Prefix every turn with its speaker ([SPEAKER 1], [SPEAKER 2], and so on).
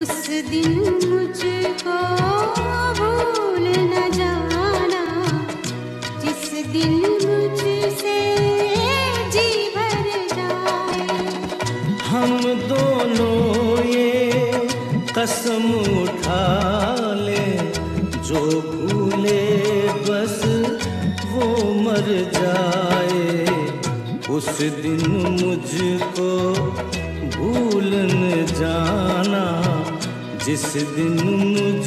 [SPEAKER 1] उस दिन मुझको भूल न जाना, जिस दिन मुझसे जी भर जाए।
[SPEAKER 2] हम दोनों ये कसम उठा ले, जो भूले बस वो मर जाए। उस दिन मुझको भूल न जाना जिस दिन मुझसे